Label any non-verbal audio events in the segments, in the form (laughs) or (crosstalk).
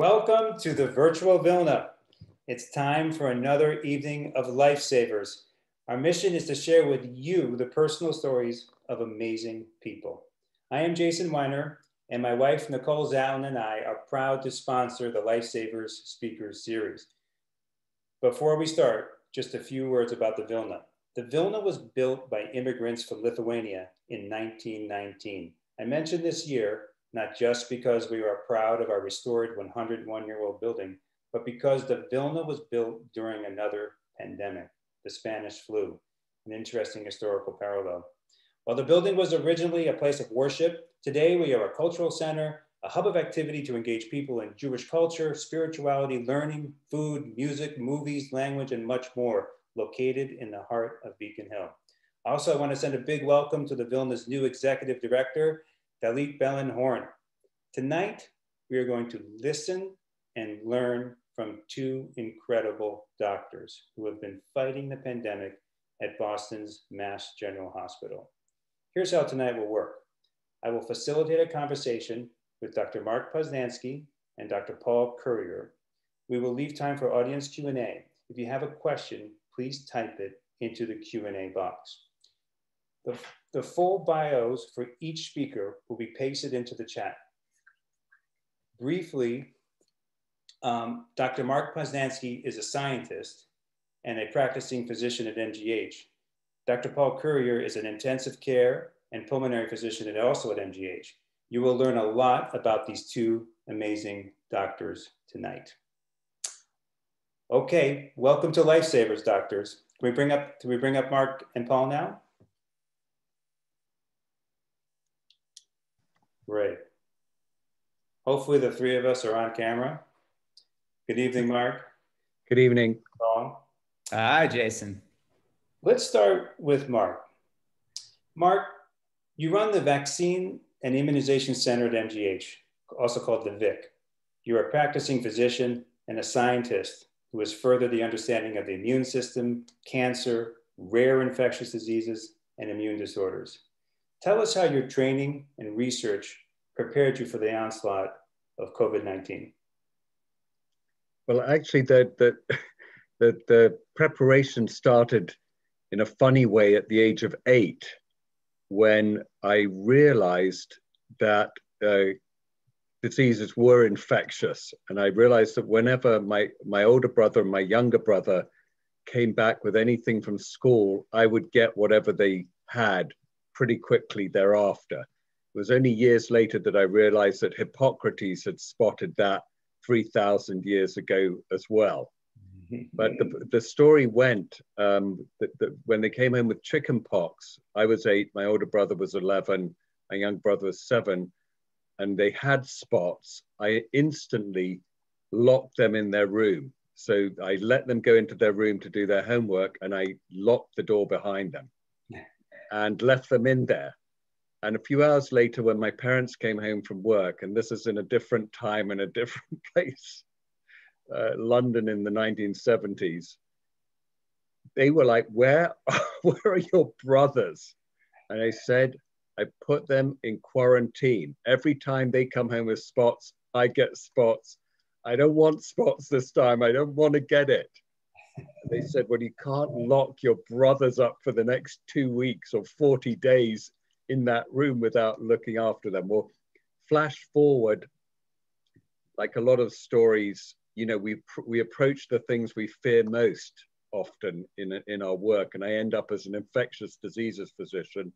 Welcome to the virtual Vilna. It's time for another evening of Lifesavers. Our mission is to share with you the personal stories of amazing people. I am Jason Weiner, and my wife Nicole Zatlyn and I are proud to sponsor the Lifesavers Speakers Series. Before we start, just a few words about the Vilna. The Vilna was built by immigrants from Lithuania in 1919. I mentioned this year not just because we are proud of our restored 101 year old building, but because the Vilna was built during another pandemic, the Spanish flu, an interesting historical parallel. While the building was originally a place of worship, today we are a cultural center, a hub of activity to engage people in Jewish culture, spirituality, learning, food, music, movies, language, and much more, located in the heart of Beacon Hill. Also, I want to send a big welcome to the Vilna's new executive director, Dalit Bellin Horn. Tonight, we are going to listen and learn from two incredible doctors who have been fighting the pandemic at Boston's Mass General Hospital. Here's how tonight will work. I will facilitate a conversation with Dr. Mark Poznansky and Dr. Paul Currier. We will leave time for audience Q&A. If you have a question, please type it into the Q&A box. The, the full bios for each speaker will be pasted into the chat. Briefly, um, Dr. Mark Poznansky is a scientist and a practicing physician at MGH. Dr. Paul Currier is an intensive care and pulmonary physician and also at MGH. You will learn a lot about these two amazing doctors tonight. Okay, welcome to Lifesavers, doctors. Can we bring up, can we bring up Mark and Paul now? Great. Hopefully the three of us are on camera. Good evening, Mark. Good evening. Paul. Hi, Jason. Let's start with Mark. Mark, you run the Vaccine and Immunization Center at MGH, also called the VIC. You're a practicing physician and a scientist who has furthered the understanding of the immune system, cancer, rare infectious diseases, and immune disorders. Tell us how your training and research prepared you for the onslaught of COVID 19. Well, actually, the, the, the, the, preparation started in a funny way at the age of eight when I realized that uh, diseases were infectious. And I realized that whenever my, my older brother and my younger brother came back with anything from school, I would get whatever they had pretty quickly thereafter. It was only years later that I realized that Hippocrates had spotted that 3,000 years ago as well. (laughs) But the, the story went um, that, that when they came home with chicken pox, I was eight, my older brother was 11, my young brother was seven, and they had spots. I instantly locked them in their room. So I let them go into their room to do their homework and I locked the door behind them and left them in there. And a few hours later, when my parents came home from work, and this is in a different time and a different (laughs) place, uh, London in the 1970s, they were like, where, (laughs) where are your brothers? And I said, I put them in quarantine. Every time they come home with spots, I get spots. I don't want spots this time. I don't want to get it they said, well, you can't lock your brothers up for the next two weeks or 40 days in that room without looking after them. Well, flash forward, like a lot of stories, you know, we, we approach the things we fear most often in, in our work. And I end up as an infectious diseases physician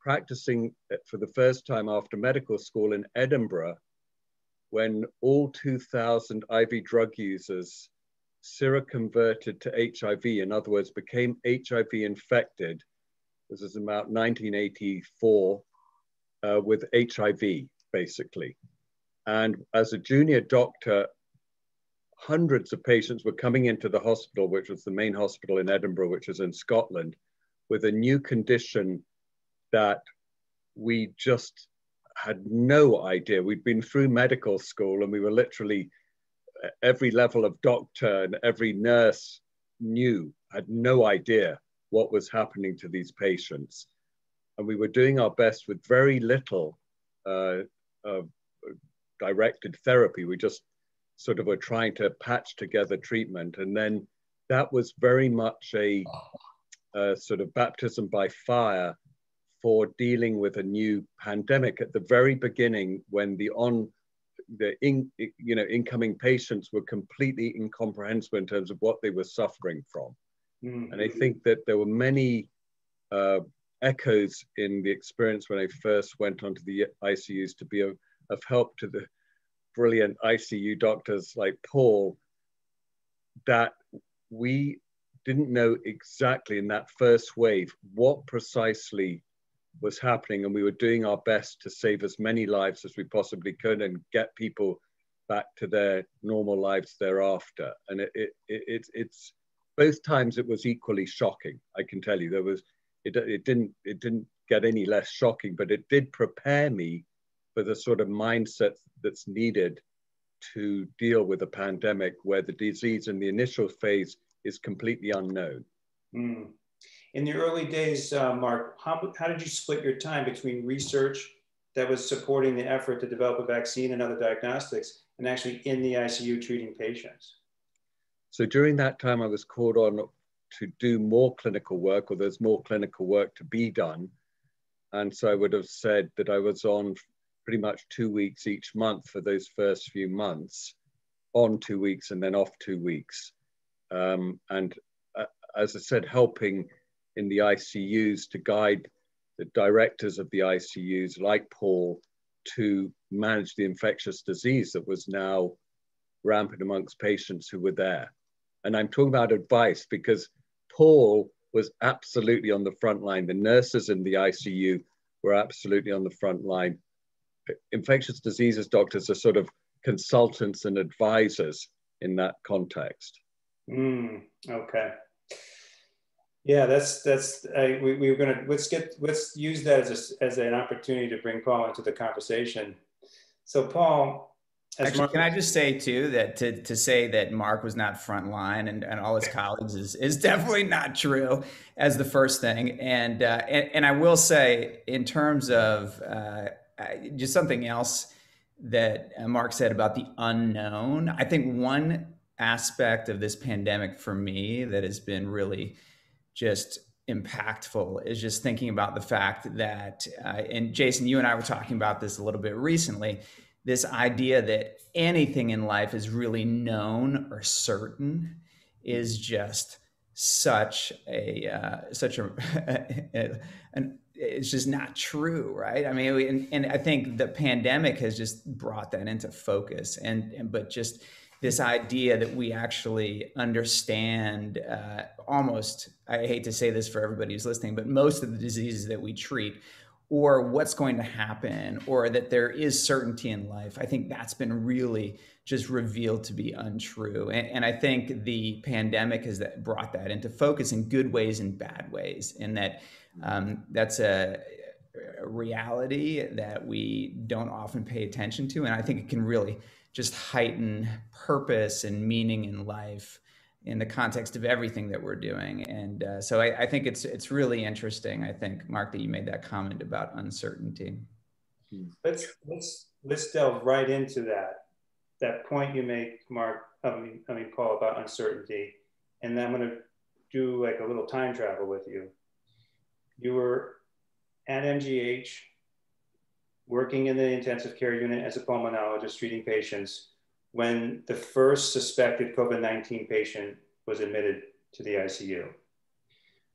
practicing eh, for the first time after medical school in Edinburgh when all 2,000 IV drug users seroconverted to HIV, in other words, became HIV infected. This is about 1984 uh, with HIV, basically. And as a junior doctor, hundreds of patients were coming into the hospital, which was the main hospital in Edinburgh, which is in Scotland, with a new condition that we just had no idea. We'd been through medical school and we were literally every level of doctor and every nurse knew, had no idea what was happening to these patients. And we were doing our best with very little uh, uh, directed therapy. We just sort of were trying to patch together treatment. And then that was very much a, a sort of baptism by fire for dealing with a new pandemic at the very beginning when the on the in, you know incoming patients were completely incomprehensible in terms of what they were suffering from mm-hmm. and i think that there were many uh, echoes in the experience when i first went onto the icus to be of, of help to the brilliant icu doctors like paul that we didn't know exactly in that first wave what precisely was happening and we were doing our best to save as many lives as we possibly could and get people back to their normal lives thereafter. And it, it, it, it's both times it was equally shocking i can tell you. There was it, it didn't it didn't get any less shocking but it did prepare me for the sort of mindset that's needed to deal with a pandemic where the disease in the initial phase is completely unknown. Mm. In the early days, uh, Mark, how, how did you split your time between research that was supporting the effort to develop a vaccine and other diagnostics and actually in the ICU treating patients? So during that time, I was called on to do more clinical work, or there's more clinical work to be done. And so I would have said that I was on pretty much two weeks each month for those first few months, on two weeks and then off two weeks. Um, and uh, as I said, helping in the ICUs to guide the directors of the ICUs, like Paul, to manage the infectious disease that was now rampant amongst patients who were there. And I'm talking about advice because Paul was absolutely on the front line. The nurses in the ICU were absolutely on the front line. Infectious diseases doctors are sort of consultants and advisors in that context. Mm, okay. Yeah, that's that's I, we, we were gonna let's get let's use that as a, as an opportunity to bring Paul into the conversation. So Paul, Actually, Mark, can I just say too that to, to say that Mark was not frontline and, and all his (laughs) colleagues is, is definitely not true as the first thing. And, uh, and, and I will say in terms of uh, just something else that uh, Mark said about the unknown, I think one aspect of this pandemic for me that has been really just impactful is just thinking about the fact that, uh, and Jason, you and I were talking about this a little bit recently this idea that anything in life is really known or certain is just such a uh, such a, (laughs) an it's just not true right? I mean and, and i think the pandemic has just brought that into focus and, and but just this idea that we actually understand uh, almost, I hate to say this for everybody who's listening, but most of the diseases that we treat or what's going to happen or that there is certainty in life i think that's been really just revealed to be untrue. And, and i think the pandemic has that brought that into focus in good ways and bad ways and that um, that's a, a reality that we don't often pay attention to and i think it can really just heighten purpose and meaning in life in the context of everything that we're doing. And uh, so I, I, think it's it's really interesting. I think Mark that you made that comment about uncertainty. Let's let's let's delve right into that that point you make, Mark. I mean, I mean Paul about uncertainty, and then I'm going to do like a little time travel with you. You were at MGH working in the intensive care unit as a pulmonologist treating patients when the first suspected COVID 19 patient was admitted to the ICU.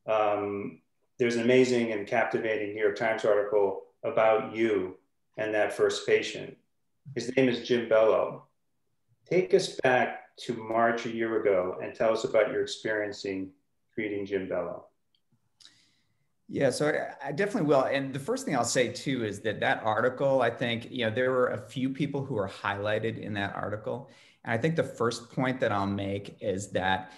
Um, there's an amazing and captivating New York Times article about you and that first patient. His name is Jim Bello. Take us back to March a year ago and tell us about your experiencing treating Jim Bello. Yeah, so I, definitely will. And the first thing I'll say too is that that article, I think, you know, there were a few people who were highlighted in that article. And I think the first point that I'll make is that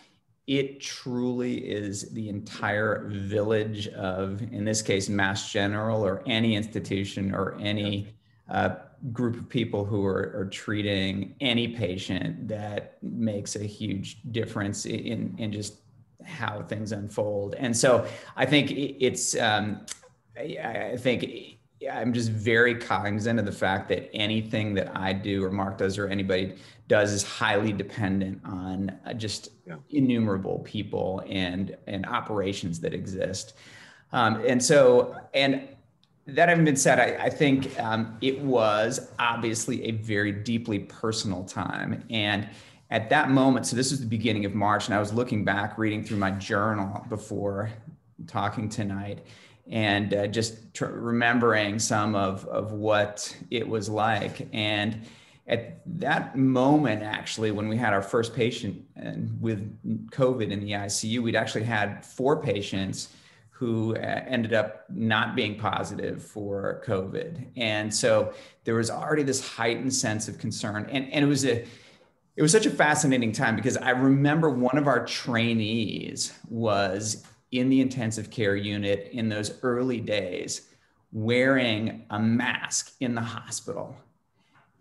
it truly is the entire village of, in this case, Mass General or any institution or any uh, group of people who are, are, treating any patient that makes a huge difference in, in just how things unfold. And so I think it's, um, I think I'm just very cognizant of the fact that anything that I do or Mark does or anybody does is highly dependent on uh, just yeah. innumerable people and and operations that exist. Um, and so, and that having been said, I, I think um, it was obviously a very deeply personal time. And at that moment, so this was the beginning of March, and I was looking back, reading through my journal before talking tonight, and uh, just tr- remembering some of, of what it was like. And at that moment, actually, when we had our first patient and with COVID in the ICU, we'd actually had four patients who uh, ended up not being positive for COVID. And so there was already this heightened sense of concern. And, and it was a it was such a fascinating time because I remember one of our trainees was in the intensive care unit in those early days wearing a mask in the hospital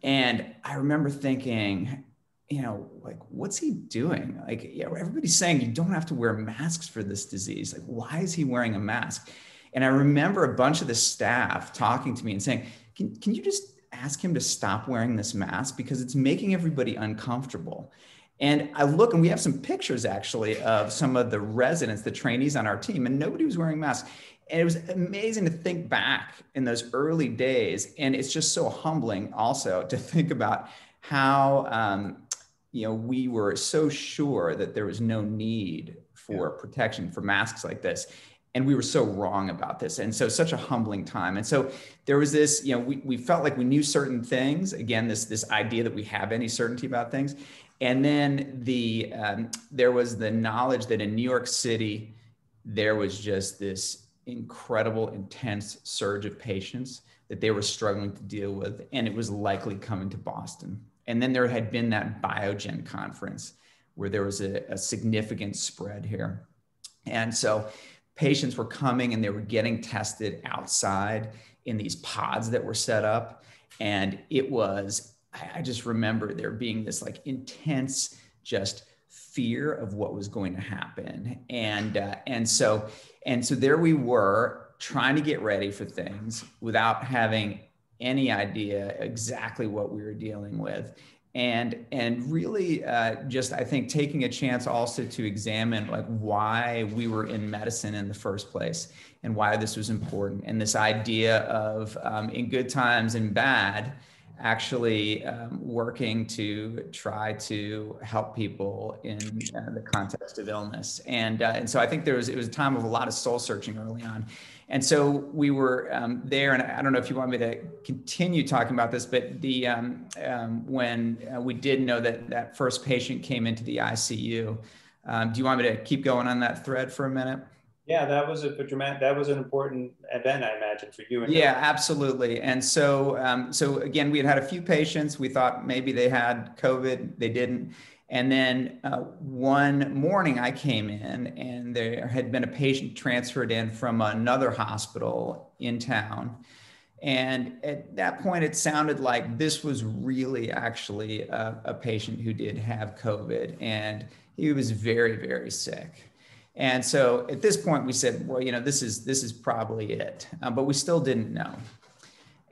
and I remember thinking, you know, like, what's he doing? Like, know, everybody's saying you don't have to wear masks for this disease. Like, why is he wearing a mask? And I remember a bunch of the staff talking to me and saying, can, can you just ask him to stop wearing this mask because it's making everybody uncomfortable? And I look, and we have some pictures actually of some of the residents, the trainees on our team, and nobody was wearing masks and it was amazing to think back in those early days and it's just so humbling also to think about how um, you know we were so sure that there was no need for yeah. protection for masks like this and we were so wrong about this. And so such a humbling time. And so there was this you know we, we felt like we knew certain things. Again this this idea that we have any certainty about things. And then the um, there was the knowledge that in new york city there was just this incredible, intense surge of patients that they were struggling to deal with, and it was likely coming to Boston. And then there had been that Biogen conference where there was a, a significant spread here. And so patients were coming and they were getting tested outside in these pods that were set up. And it was, I just remember there being this like intense, just fear of what was going to happen. And, uh, and so and so there we were trying to get ready for things without having any idea exactly what we were dealing with and and really uh, just i think taking a chance also to examine like why we were in medicine in the first place and why this was important and this idea of um, in good times and bad actually um, working to try to help people in uh, the context of illness. And, uh, and so I think there was, it was a time of a lot of soul searching early on. And so we were um, there, and I don't know if you want me to continue talking about this, but the um, um when uh, we did know that that first patient came into the ICU, um, do you want me to keep going on that thread for a minute? Yeah, that was a dramatic. That was an important event, I imagine, for you. yeah, absolutely. And so, um, so again, we had had a few patients. We thought maybe they had COVID. They didn't. And then uh, one morning, I came in, and there had been a patient transferred in from another hospital in town. And at that point, it sounded like this was really actually a, a patient who did have COVID, and he was very, very sick. And so at this point, we said, well, you know, this is this is probably it, um, but we still didn't know.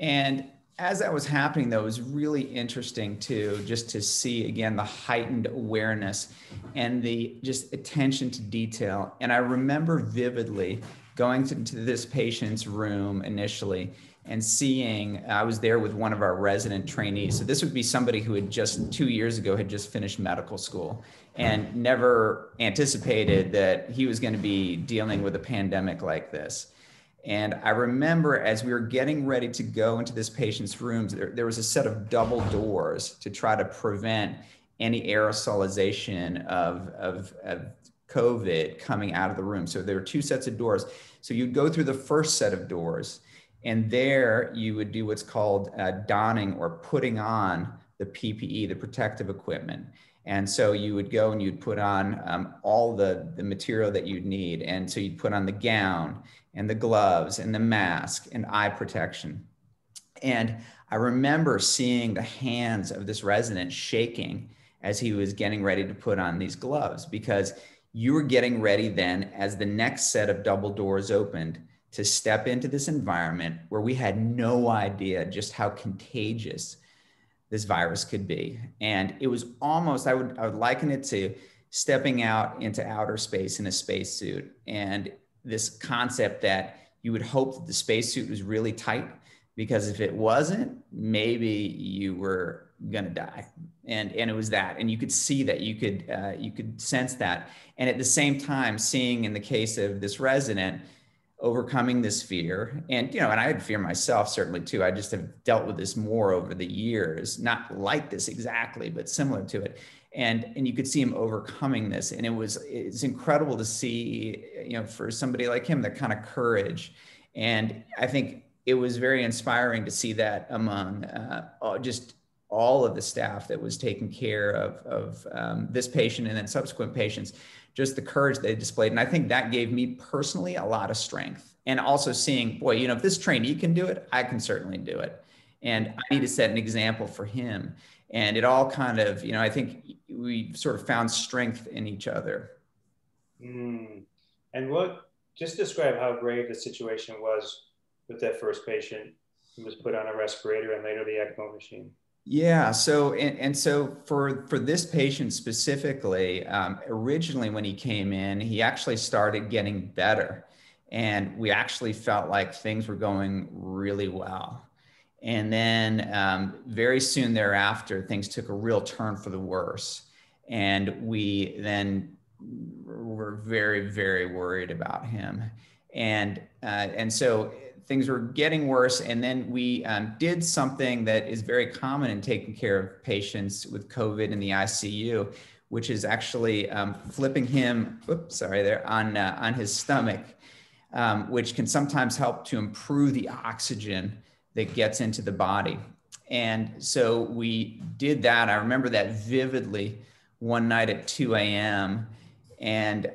And as that was happening, though, it was really interesting too, just to see again the heightened awareness and the just attention to detail. And I remember vividly going to, this patient's room initially and seeing uh, i was there with one of our resident trainees so this would be somebody who had just two years ago had just finished medical school and never anticipated that he was going to be dealing with a pandemic like this. And I remember as we were getting ready to go into this patient's rooms, there, there was a set of double doors to try to prevent any aerosolization of, of, of COVID coming out of the room. So there were two sets of doors. So you'd go through the first set of doors, and there you would do what's called uh, donning or putting on the PPE, the protective equipment. And so you would go and you'd put on um, all the, the material that you'd need. And so you'd put on the gown and the gloves and the mask and eye protection. And I remember seeing the hands of this resident shaking as he was getting ready to put on these gloves because you were getting ready then as the next set of double doors opened to step into this environment where we had no idea just how contagious this virus could be. And it was almost, I would, I would liken it to stepping out into outer space in a spacesuit. And this concept that you would hope that the spacesuit was really tight because if it wasn't, maybe you were gonna die. And and it was that, and you could see that, you could uh, you could sense that, and at the same time, seeing in the case of this resident overcoming this fear. And you know and i had fear myself certainly too. I just have dealt with this more over the years not like this exactly but similar to it. And and you could see him overcoming this. And it was it's incredible to see you know for somebody like him the kind of courage. And i think it was very inspiring to see that among uh, just all of the staff that was taking care of, of um, this patient and then subsequent patients just the courage they displayed. And I think that gave me personally a lot of strength. And also seeing, boy, you know, if this trainee can do it, I can certainly do it. And I need to set an example for him. And it all kind of, you know, I think we sort of found strength in each other. Mm. And what, just describe how grave the situation was with that first patient who was put on a respirator and later the ECMO machine. Yeah. So and, and so for for this patient specifically, um, originally when he came in, he actually started getting better, and we actually felt like things were going really well. And then um, very soon thereafter, things took a real turn for the worse, and we then were very very worried about him, and uh, and so things were getting worse. And then we um, did something that is very common in taking care of patients with COVID in the ICU, which is actually um, flipping him, oops, sorry, there on, uh, on his stomach, um, which can sometimes help to improve the oxygen that gets into the body. And so we did that. I remember that vividly one night at 2 a.m. And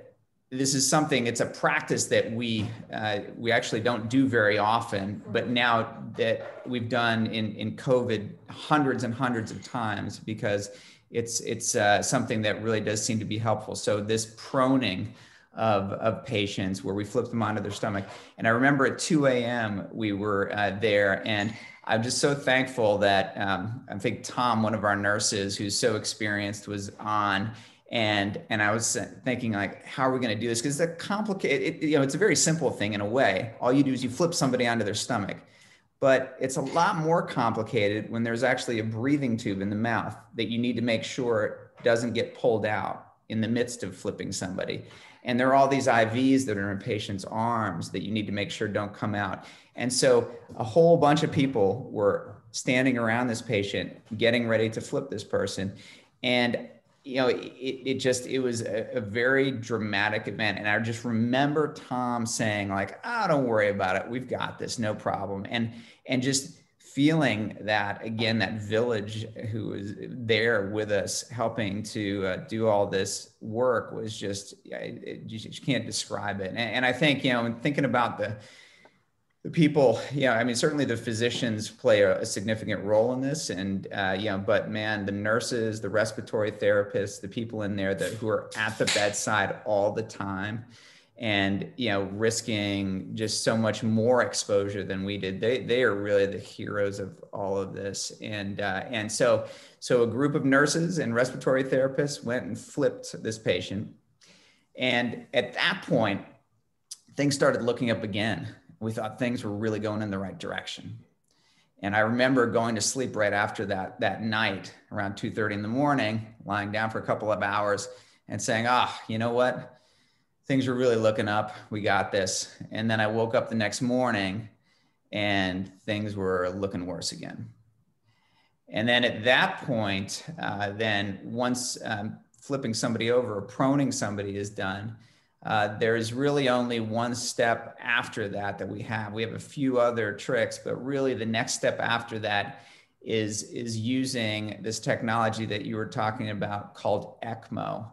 this is something it's a practice that we uh, we actually don't do very often but now that we've done in in covid hundreds and hundreds of times because it's it's uh, something that really does seem to be helpful. So this proning of, of patients where we flip them onto their stomach. And i remember at 2 a.m we were uh, there and i'm just so thankful that um, i think tom one of our nurses who's so experienced was on and and I was thinking like, how are we going to do this? Because it's a complicated, you know, it's a very simple thing in a way. All you do is you flip somebody onto their stomach, but it's a lot more complicated when there's actually a breathing tube in the mouth that you need to make sure doesn't get pulled out in the midst of flipping somebody. And there are all these IVs that are in patients' arms that you need to make sure don't come out. And so a whole bunch of people were standing around this patient, getting ready to flip this person. And you know, it, it just, it was a, a, very dramatic event. And I just remember Tom saying like, oh, don't worry about it. We've got this, no problem. And, and just feeling that again, that village who was there with us, helping to uh, do all this work was just, it, you just can't describe it. And, and I think, you know, thinking about the, the people, yeah, I mean, certainly the physicians play a, a significant role in this, and uh, you know, but man, the nurses, the respiratory therapists, the people in there that who are at the bedside all the time, and you know, risking just so much more exposure than we did. They they are really the heroes of all of this, and uh, and so so a group of nurses and respiratory therapists went and flipped this patient, and at that point, things started looking up again we thought things were really going in the right direction. And I remember going to sleep right after that that night around 2:30 in the morning, lying down for a couple of hours and saying, "Ah, you know what? Things are really looking up. We got this." And then I woke up the next morning and things were looking worse again. And then at that point, uh, then once um, flipping somebody over or proning somebody is done, uh, there's really only one step after that that we have. We have a few other tricks, but really the next step after that is is using this technology that you were talking about called ECMO,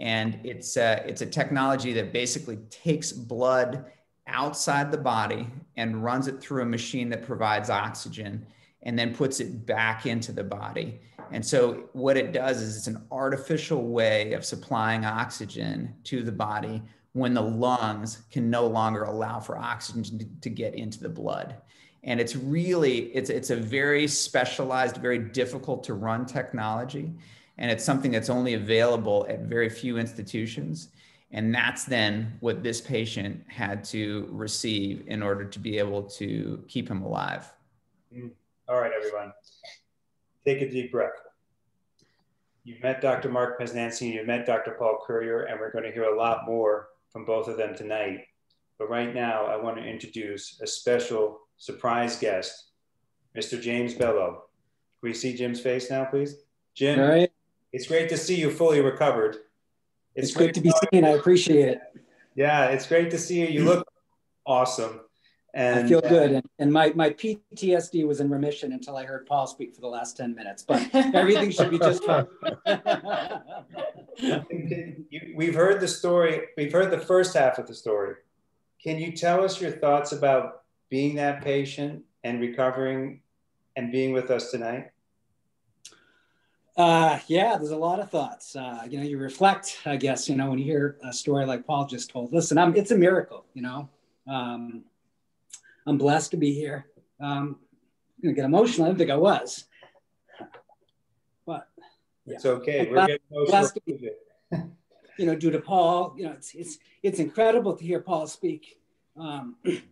and it's a, it's a technology that basically takes blood outside the body and runs it through a machine that provides oxygen and then puts it back into the body. And so, what it does is it's an artificial way of supplying oxygen to the body when the lungs can no longer allow for oxygen to, get into the blood. and it's really it's it's a very specialized very difficult to run technology. And it's something that's only available at very few institutions. And that's then what this patient had to receive in order to be able to keep him alive. Mm. all right everyone. Take a deep breath you've met dr mark Poznansky, you've met dr paul currier and we're going to hear a lot more from both of them tonight but right now i want to introduce a special surprise guest, Mr. James Bello. Can we see Jim's face now, please? Jim, right. it's great to see you fully recovered. It's, it's good to be seen. I appreciate it. Yeah, it's great to see you. You look awesome. And, I feel good. And, and my, my PTSD was in remission until I heard Paul speak for the last 10 minutes, but (laughs) everything should be just fine. (laughs) we've heard the story, we've heard the first half of the story. Can you tell us your thoughts about being that patient and recovering and being with us tonight? Uh, yeah, there's a lot of thoughts. Uh, you know, you reflect, I guess, you know, when you hear a story like Paul just told. Listen, I'm, it's a miracle, you know. Um, I'm blessed to be here. Um, I'm going to get emotional. I didn't think I was. But yeah. it's okay. We're getting emotional. To be, you know, due to Paul, you know, it's, it's, it's incredible to hear Paul speak. Um, okay.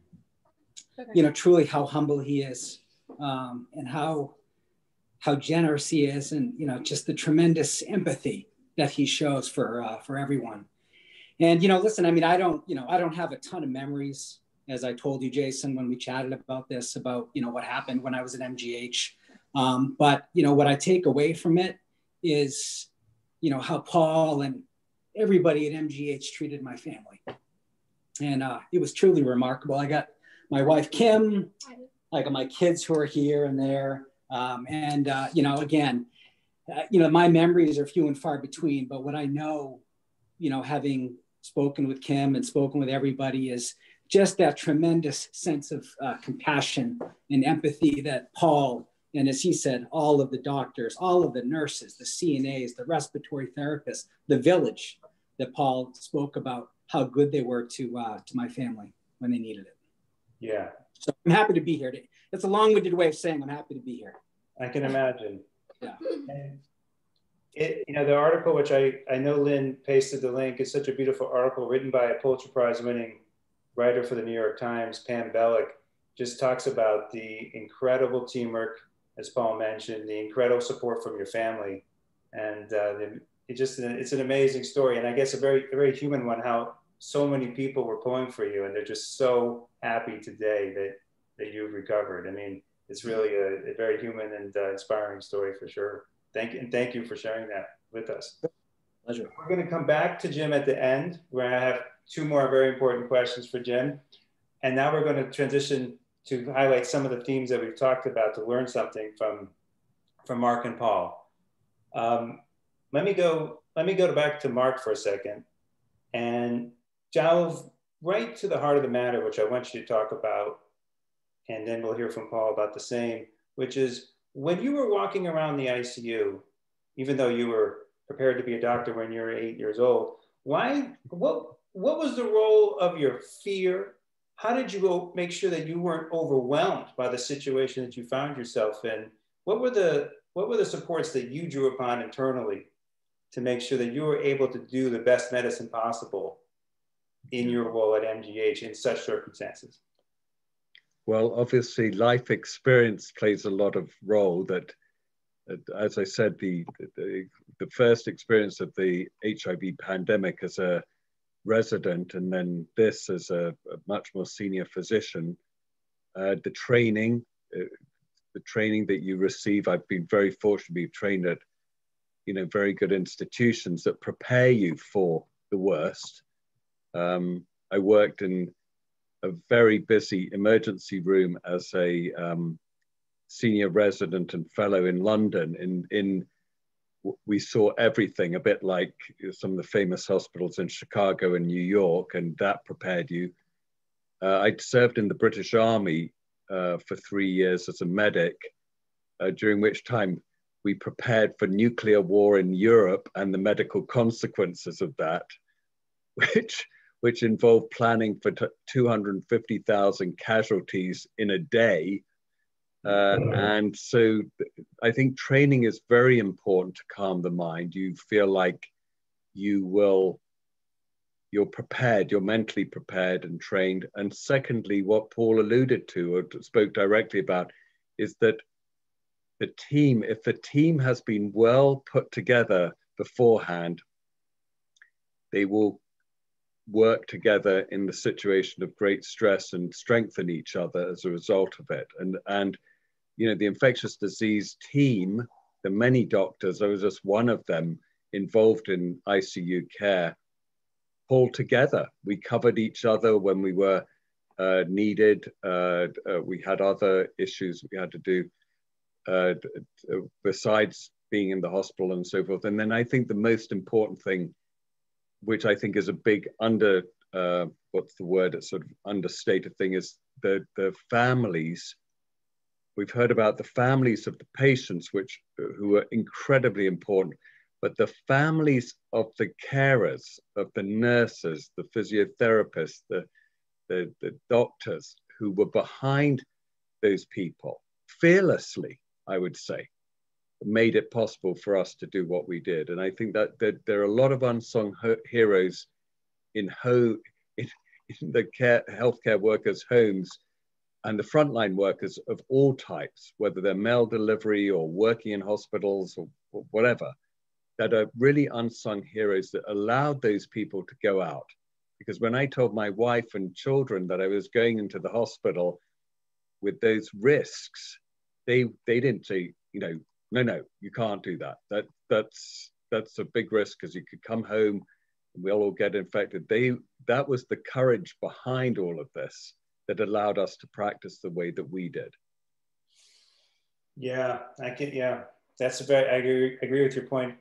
you know, truly how humble he is um, and how how generous he is, and you know, just the tremendous empathy that he shows for uh, for everyone. And you know, listen, I mean, I don't, you know, I don't have a ton of memories, as I told you, Jason, when we chatted about this, about you know what happened when I was at MGH. Um, but you know, what I take away from it is, you know, how Paul and everybody at MGH treated my family, and uh, it was truly remarkable. I got my wife Kim, like my kids who are here and there. Um, and uh, you know, again, uh, you know, my memories are few and far between. But what I know, you know, having spoken with Kim and spoken with everybody, is just that tremendous sense of uh, compassion and empathy that Paul and as he said, all of the doctors, all of the nurses, the CNAs, the respiratory therapists, the village that Paul spoke about, how good they were to uh, to my family when they needed it. Yeah. So I'm happy to be here. It's a long-winded way of saying I'm happy to be here. I can imagine. Yeah. And it, you know, the article, which I, I know Lynn pasted the link, is such a beautiful article written by a Pulitzer Prize winning writer for the New York Times, Pam Belluck, just talks about the incredible teamwork, as Paul mentioned, the incredible support from your family. And uh, the, it just, it's an amazing story. And I guess a very, a very human one, how so many people were pulling for you and they're just so happy today that that you've recovered. I mean, it's really a, a very human and uh, inspiring story for sure. Thank you, and thank you for sharing that with us. Pleasure. We're going to come back to Jim at the end, where I have two more very important questions for Jen. and now we're going to transition to highlight some of the themes that we've talked about to learn something from from Mark and Paul. Um, let me go. Let me go back to Mark for a second, and delve right to the heart of the matter, which I want you to talk about, and then we'll hear from Paul about the same, which is when you were walking around the ICU, even though you were prepared to be a doctor when you were eight years old, why, what, what was the role of your fear? How did you go make sure that you weren't overwhelmed by the situation that you found yourself in? What were the, what were the supports that you drew upon internally to make sure that you were able to do the best medicine possible in your role at MGH in such circumstances? Well, obviously, life experience plays a lot of role. That, as I said, the, the, the first experience of the HIV pandemic as a resident, and then this as a, a much more senior physician, uh, the training, uh, the training that you receive. I've been very fortunate to be trained at, you know, very good institutions that prepare you for the worst um, I worked in a very busy emergency room as a um, senior resident and fellow in London. In, in we saw everything, a bit like some of the famous hospitals in Chicago and New York, and that prepared you. Uh, I'd served in the British Army uh, for three years as a medic, uh, during which time we prepared for nuclear war in Europe and the medical consequences of that, (laughs) which which involved planning for 250,000 casualties in a day. Uh, and so I think training is very important to calm the mind. You feel like you will, you're prepared, you're mentally prepared and trained. And secondly, what Paul alluded to or spoke directly about is that the team, if the team has been well put together beforehand, they will work together in the situation of great stress and strengthen each other as a result of it. And, and you know, the infectious disease team, the many doctors, I was just one of them involved in ICU care, pulled together. We covered each other when we were uh, needed. Uh, uh, we had other issues we had to do uh, besides being in the hospital and so forth. And then I think the most important thing, which I think is a big under, uh, what's the word, a sort of understated thing, is the, the families. We've heard about the families of the patients, which who are incredibly important, but the families of the carers, of the nurses, the physiotherapists, the, the, the doctors who were behind those people fearlessly, I would say, made it possible for us to do what we did. And I think that, that there are a lot of unsung heroes in, ho- in, in the care, healthcare workers' homes and the frontline workers of all types, whether they're mail delivery or working in hospitals or, or whatever, that are really unsung heroes that allowed those people to go out. Because when I told my wife and children that I was going into the hospital with those risks, they they didn't say, you know, no, no, you can't do that. That that's that's a big risk because you could come home and we'll all get infected. They that was the courage behind all of this that allowed us to practice the way that we did. Yeah, I can. Yeah, that's a very. I agree, agree with your point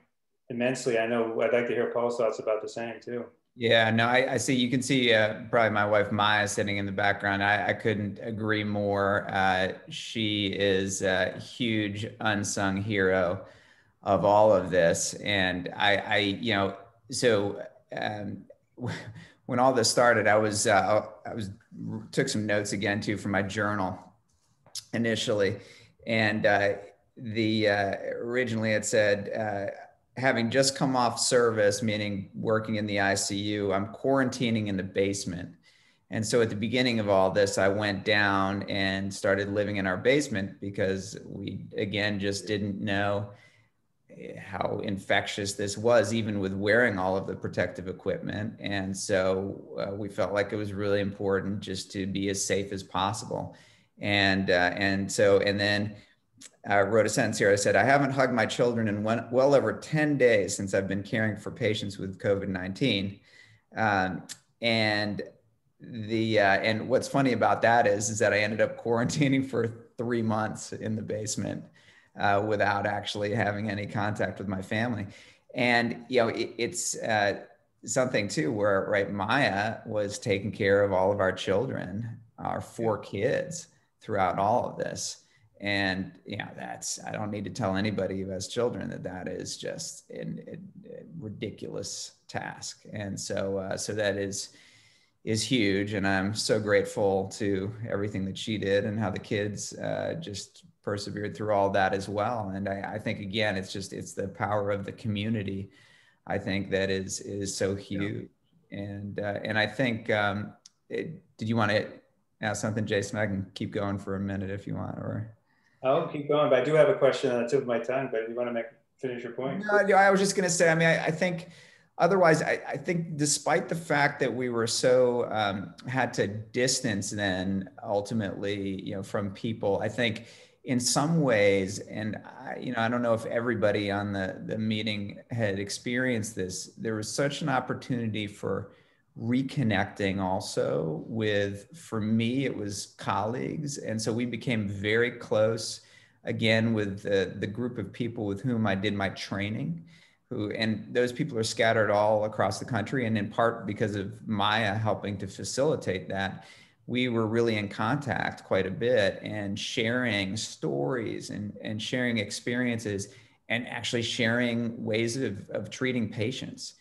immensely. I know. I'd like to hear Paul's thoughts about the same too. Yeah, no, I, I, see. You can see uh, probably my wife Maya sitting in the background. I, I couldn't agree more. Uh, she is a huge unsung hero of all of this, and I, I you know, so um, when all this started, I was, uh, I was took some notes again too from my journal initially, and uh, the uh, originally it said uh, having just come off service, meaning working in the ICU, I'm quarantining in the basement. And so at the beginning of all this, I went down and started living in our basement because we, again, just didn't know how infectious this was, even with wearing all of the protective equipment. And so uh, we felt like it was really important just to be as safe as possible. And, uh, and so, and then I wrote a sentence here. I said, I haven't hugged my children in one, well over 10 days since I've been caring for patients with COVID 19. Um, and the uh, and what's funny about that is is that I ended up (laughs) quarantining for three months in the basement uh, without actually having any contact with my family, and you know it, it's uh, something too where right Maya was taking care of all of our children, our four kids throughout all of this, and you know that's i don't need to tell anybody who has children that that is just a ridiculous task. And so uh, so that is is huge. And i'm so grateful to everything that she did and how the kids uh, just persevered through all that as well and I, I, think again it's just it's the power of the community i think that is is so huge yeah. and uh, and i think um, it, did you want to ask something jason i can keep going for a minute if you want or I'll keep going, but I do have a question on the tip of my tongue. But you want to make finish your point? No, I was just going to say. I mean, I, I think otherwise, I, I, think despite the fact that we were so um, had to distance then ultimately, you know, from people, I think in some ways, and I, you know, I don't know if everybody on the the meeting had experienced this. There was such an opportunity for reconnecting also with for me it was colleagues and so we became very close again with the, the group of people with whom i did my training who and those people are scattered all across the country and in part because of maya helping to facilitate that we were really in contact quite a bit and sharing stories and, and sharing experiences and actually sharing ways of, of treating patients.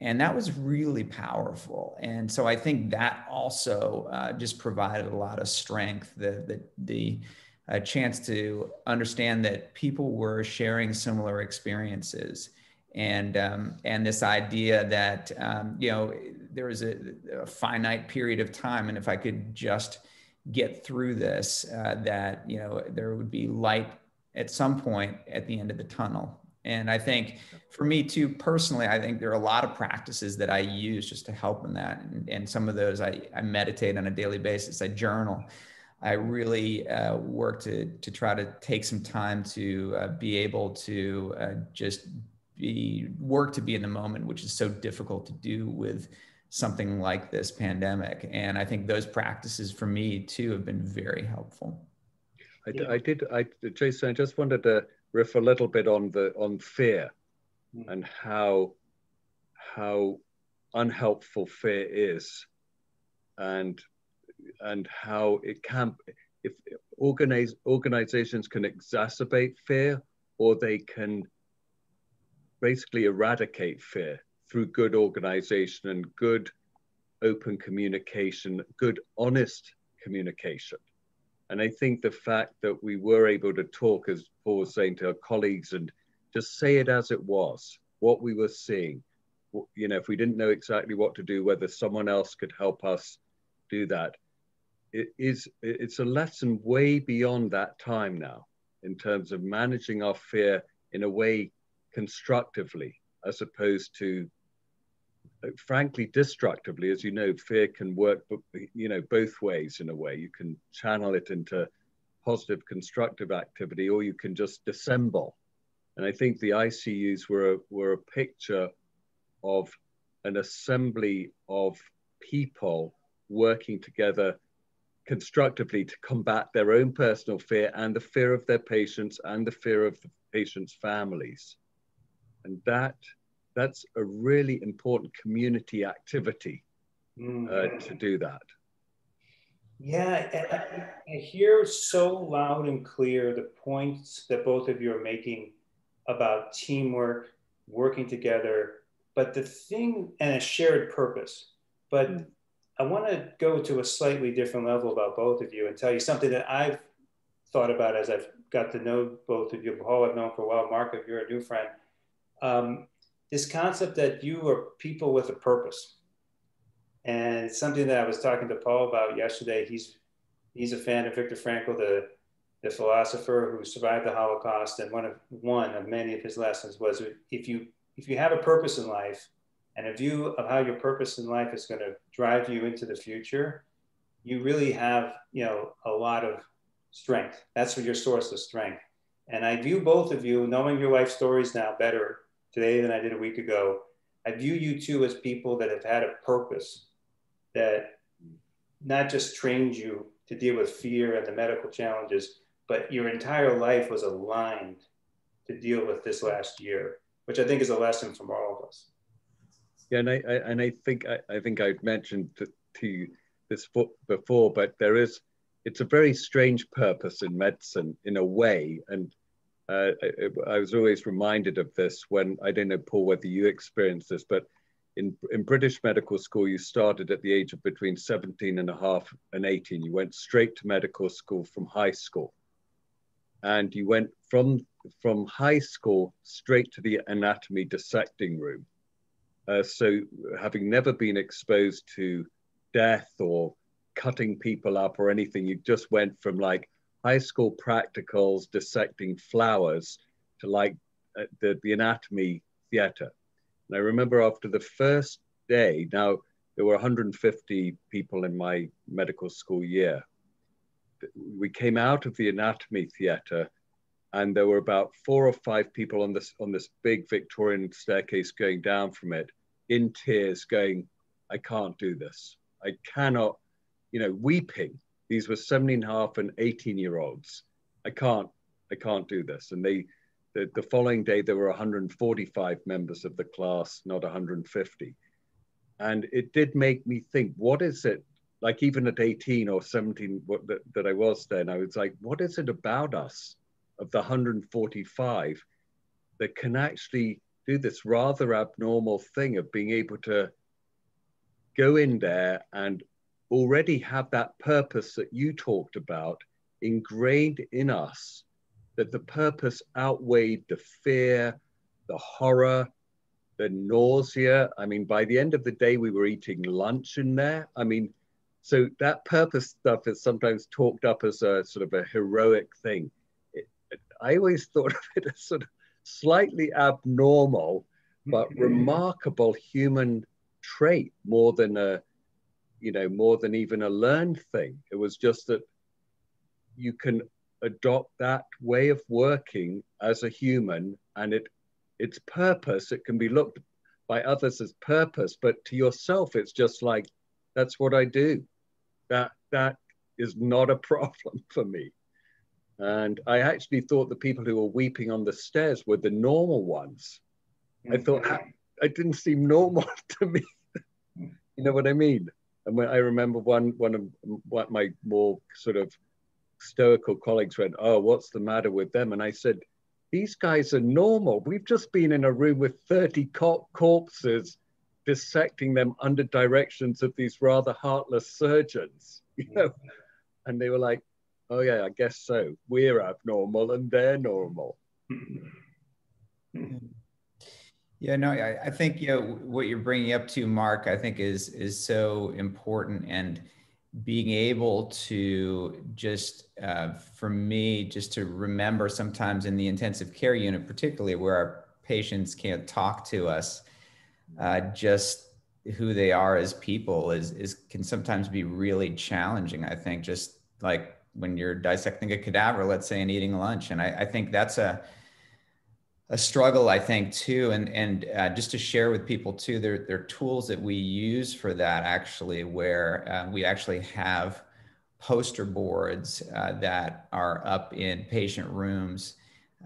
And that was really powerful. And so i think that also uh, just provided a lot of strength the the, the uh, chance to understand that people were sharing similar experiences. And um, and this idea that um, you know there was a, a, finite period of time and if i could just get through this uh, that you know there would be light at some point at the end of the tunnel and I think for me too, personally, I think there are a lot of practices that I use just to help in that. And, and some of those I, I meditate on a daily basis, I journal. I really uh, work to, to try to take some time to uh, be able to uh, just be work to be in the moment, which is so difficult to do with something like this pandemic. And I think those practices for me too have been very helpful. I, I did, I, Jason, I just wanted to riff a little bit on the on fear mm. and how how unhelpful fear is and and how it can if organize, organizations can exacerbate fear or they can basically eradicate fear through good organization and good open communication good honest communication and I think the fact that we were able to talk, as Paul was saying, to our colleagues and just say it as it was, what we were seeing. You know, if we didn't know exactly what to do, whether someone else could help us do that. It is, it's a lesson way beyond that time now in terms of managing our fear in a way constructively, as opposed to frankly destructively as you know fear can work you know both ways in a way. You can channel it into positive constructive activity or you can just dissemble. And i think the icus were a, were a picture of an assembly of people working together constructively to combat their own personal fear and the fear of their patients and the fear of the patients families. And that that's a really important community activity mm. uh, to do that. Yeah, I, I, hear so loud and clear the points that both of you are making about teamwork, working together, but the thing and a shared purpose. But mm. I want to go to a slightly different level about both of you and tell you something that I've thought about as I've got to know both of you. Paul, I've known for a while. Mark, if you're a new friend, um, this concept that you are people with a purpose. And it's something that I was talking to Paul about yesterday. He's he's a fan of Viktor Frankl, the the philosopher who survived the Holocaust, and one of one of many of his lessons was if you if you have a purpose in life and a view of how your purpose in life is going to drive you into the future, you really have you know a lot of strength. That's your source of strength. And I view both of you, knowing your life stories now better, today than I did a week ago. I view you two as people that have had a purpose that not just trained you to deal with fear and the medical challenges, but your entire life was aligned to deal with this last year, which I think is a lesson from all of us. Yeah, and I, I and I think I, I think I've mentioned to, to you this before, but there is it's a very strange purpose in medicine in a way, and uh, I, I, was always reminded of this when I don't know, Paul, whether you experienced this, but in, in British medical school, you started at the age of between 17 and a half and 18. You went straight to medical school from high school. And you went from, from high school straight to the anatomy dissecting room. Uh, so, having never been exposed to death or cutting people up or anything, you just went from like high school practicals dissecting flowers to like uh, the, the anatomy theater. And I remember after the first day, now there were 150 people in my medical school year. We came out of the anatomy theater and there were about four or five people on this on this big Victorian staircase going down from it in tears going, I can't do this. I cannot, you know, weeping these were 17 and a half and 18 year olds. I can't, I can't do this. And they, the, the following day, there were 145 members of the class, not 150. And it did make me think, what is it, like even at 18 or 17 what, that, that I was then, I was like, what is it about us of the 145 that can actually do this rather abnormal thing of being able to go in there and already have that purpose that you talked about ingrained in us, that the purpose outweighed the fear, the horror, the nausea. I mean, by the end of the day, we were eating lunch in there. I mean, so that purpose stuff is sometimes talked up as a sort of a heroic thing. It, it, I always (laughs) thought of it as sort of slightly abnormal, but mm-hmm. remarkable human trait more than a, you know, more than even a learned thing. It was just that you can adopt that way of working as a human and it its purpose it can be looked by others as purpose but to yourself it's just like that's what i do. That that is not a (laughs) problem for me. And i actually thought the people who were weeping on the stairs were the normal ones. I thought mm-hmm. it didn't seem normal (laughs) to me. You know what i mean and when i remember one one of what my more sort of stoical colleagues went oh what's the matter with them and i said these guys are normal. We've just been in a room with 30 corpses dissecting them under directions of these rather heartless surgeons, (laughs) you know. And they were like, oh yeah, I guess so. We're abnormal and they're normal. (laughs) Hmm. Yeah, no, I, I think you know what you're bringing up to, Mark. I think is is so important, and being able to just uh, for me just to remember sometimes in the intensive care unit particularly where our patients can't talk to us uh, just who they are as people is, is can sometimes be really challenging i think just like when you're dissecting a cadaver let's say and eating lunch and i, I think that's a a struggle i think too. And and uh, just to share with people too there, there are tools that we use for that actually where uh, we actually have poster boards uh, that are up in patient rooms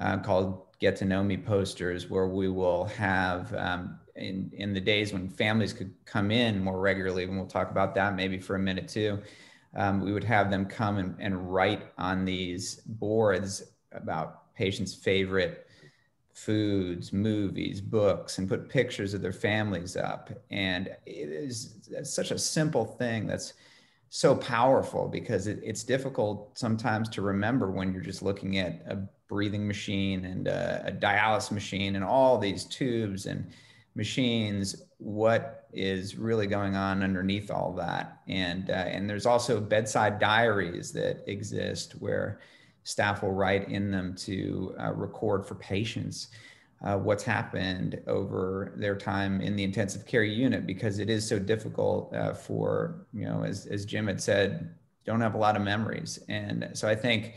uh, called get to know me posters where we will have um, in, in the days when families could come in more regularly and we'll talk about that maybe for a minute too um, we would have them come and, and write on these boards about patients favorite foods, movies, books, and put pictures of their families up. And it is such a simple thing that's so powerful because it, it's difficult sometimes to remember when you're just looking at a breathing machine and a, a dialysis machine and all these tubes and machines what is really going on underneath all that and uh, and there's also bedside diaries that exist where staff will write in them to uh, record for patients uh, what's happened over their time in the intensive care unit because it is so difficult uh, for you know as, as jim had said don't have a lot of memories. And so i think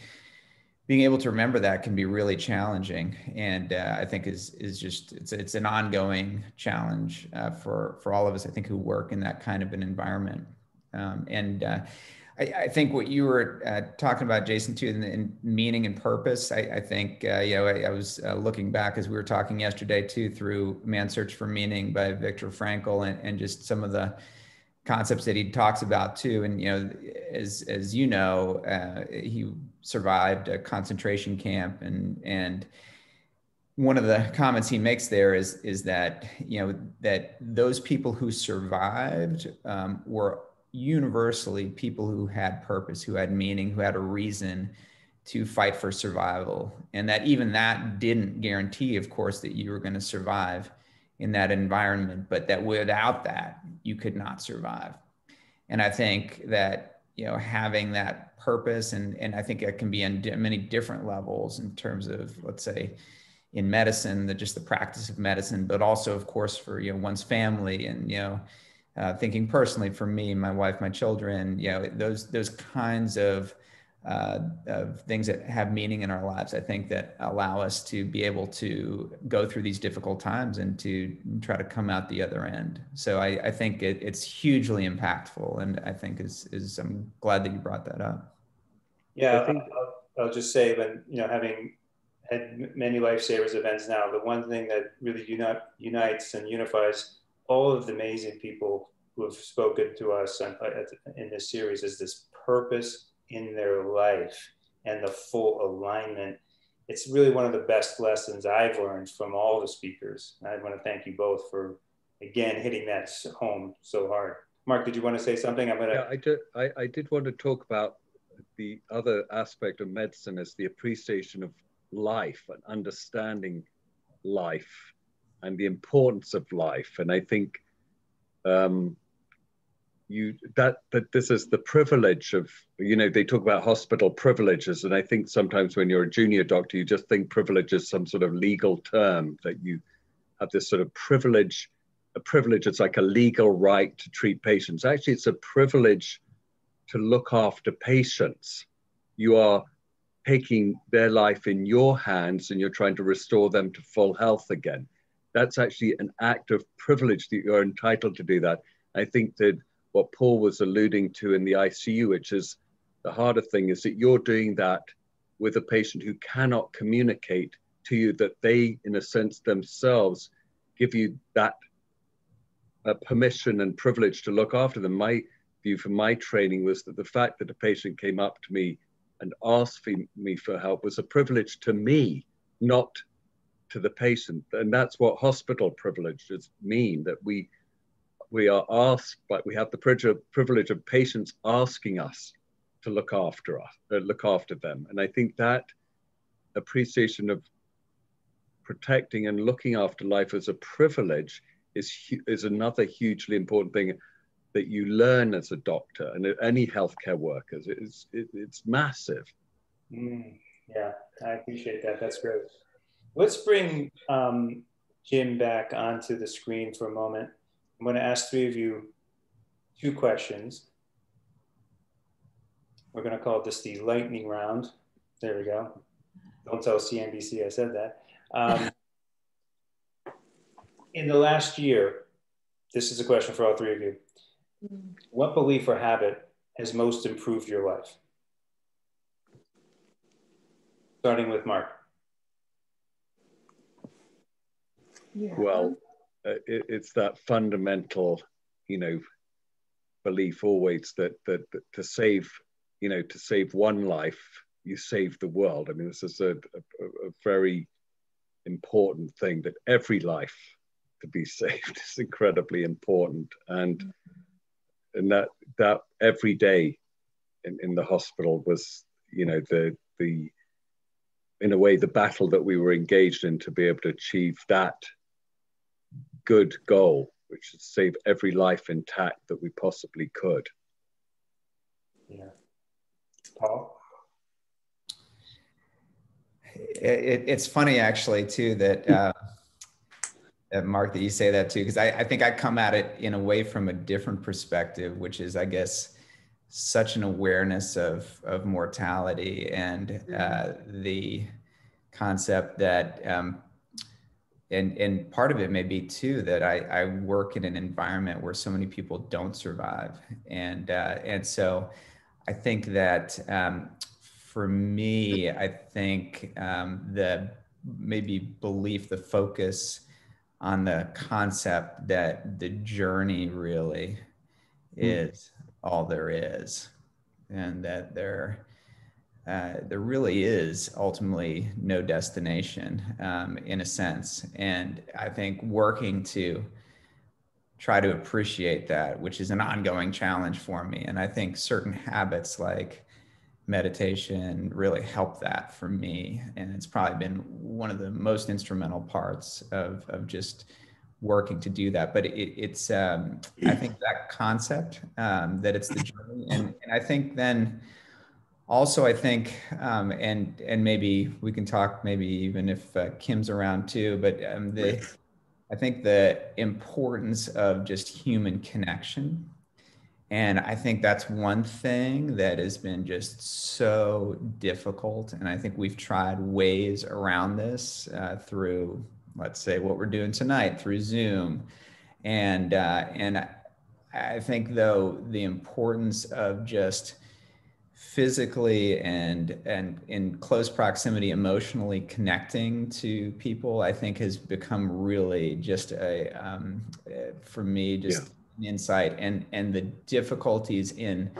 being able to remember that can be really challenging and uh, i think is is just it's it's an ongoing challenge uh, for for all of us i think who work in that kind of an environment. Um, and uh, I, I, think what you were uh, talking about, Jason, too, in, in meaning and purpose. I, I think uh, you know I, I was uh, looking back as we were talking yesterday too through "Man's Search for Meaning" by Viktor Frankl, and, and just some of the concepts that he talks about too. And you know, as as you know, uh, he survived a concentration camp, and and one of the comments he makes there is is that you know that those people who survived um, were universally people who had purpose, who had meaning, who had a reason to fight for survival. And that even that didn't guarantee, of course, that you were going to survive in that environment, but that without that, you could not survive. And I think that, you know, having that purpose, and, and I think it can be on many different levels in terms of, let's say, in medicine, the, just the practice of medicine, but also, of course, for, you know, one's family and, you know, uh, thinking personally for me, my wife, my children, you know, those those kinds of uh, of things that have meaning in our lives, I think that allow us to be able to go through these difficult times and to try to come out the other end. So I, I think it, it's hugely impactful, and I think is is I'm glad that you brought that up. Yeah, I think I'll, I'll just say when you know having had many lifesavers events now, the one thing that really unite, unites and unifies all of the amazing people who have spoken to us uh, in this series is this purpose in their life and the full alignment it's really one of the best lessons I've learned from all the speakers. I want to thank you both for, again, hitting that home so hard. Mark, did you want to say something? I'm gonna. Yeah, I did. I, I did want to talk about the other aspect of medicine is the appreciation of life and understanding life and the importance of life. And I think um, you that that this is the privilege of you know they talk about hospital privileges. And i think sometimes when you're a junior doctor you just think privilege is some sort of legal term that you have this sort of privilege a privilege. It's like a legal right to treat patients. Actually it's a privilege to look after patients. You are taking their life in your hands and you're trying to restore them to full health again that's actually an act of privilege that you're entitled to do that i think that what Paul was alluding to in the ICU, which is the harder thing, is that you're doing that with a patient who cannot communicate to you that they, in a sense, themselves give you that uh, permission and privilege to look after them. My view from my training was that the fact that a patient came up to me and asked for me for help was a privilege to me, not to the patient. And that's what hospital privileges mean that we we are asked, but we have the privilege of patients asking us to look after us, uh, look after them. And I think that appreciation of protecting and looking after life as a privilege is is another hugely important thing that you learn as a doctor and any healthcare workers. It's it, it's massive. Mm, yeah, I appreciate that. That's great. Let's bring um, Jim back onto the screen for a moment. I'm going to ask three of you two questions. We're going to call this the lightning round. There we go. Don't tell CNBC I said that. Um, (laughs) in the last year, this is a question for all three of you. What belief or habit has most improved your life? Starting with Mark. Yeah. Well, uh, it, it's that fundamental, you know, belief always that, that, that to save, you know, to save one life, you save the world. I mean, this is a, a, a very important thing that every life to be (laughs) saved is incredibly important, and and that that every day in, in the hospital was, you know, the the in a way the battle that we were engaged in to be able to achieve that good goal, which is save every life intact that we possibly could. Yeah. Paul? It, it's funny actually too that uh, Mark that you say that too because I, I think I come at it in a way from a different perspective, which is I guess such an awareness of of mortality and uh, the concept that um, and and part of it may be too that I, I work in an environment where so many people don't survive, and uh, and so I think that um, for me, I think um, the maybe belief, the focus on the concept that the journey really hmm. is all there is, and that there uh, there really is ultimately no destination um, in a sense. And I think working to try to appreciate that, which is an ongoing challenge for me. And I think certain habits like meditation really help that for me. And it's probably been one of the most instrumental parts of, of just working to do that. But it, it's, um, I think that concept um, that it's the journey. And, and I think then, also i think um, and and maybe we can talk maybe even if uh, kim's around too but um, the i think the importance of just human connection. And i think that's one thing that has been just so difficult and i think we've tried ways around this uh, through let's say what we're doing tonight through zoom. And uh, and i think though the importance of just physically and and in close proximity emotionally connecting to people i think has become really just a um, for me just yeah. an insight and and the difficulties in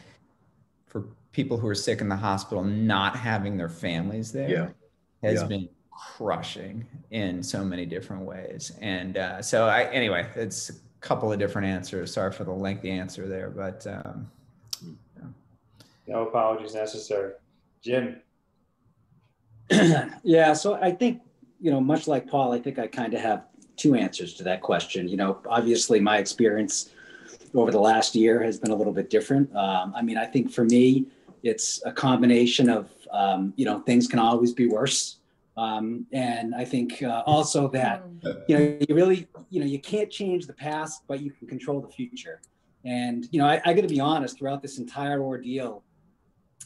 for people who are sick in the hospital not having their families there yeah has yeah. been crushing in so many different ways. And uh, so I, anyway, it's a couple of different answers. Sorry for the lengthy answer there, but um. No apologies necessary. Jim. (clears throat) yeah, so I think you know, much like Paul, I think I kind of have two answers to that question. You know, obviously my experience over the last year has been a little bit different. Um, I mean, I think for me, it's a combination of um, you know things can always be worse, um, and I think uh, also that you know you really you know you can't change the past, but you can control the future. And you know, I, I got to be honest. Throughout this entire ordeal,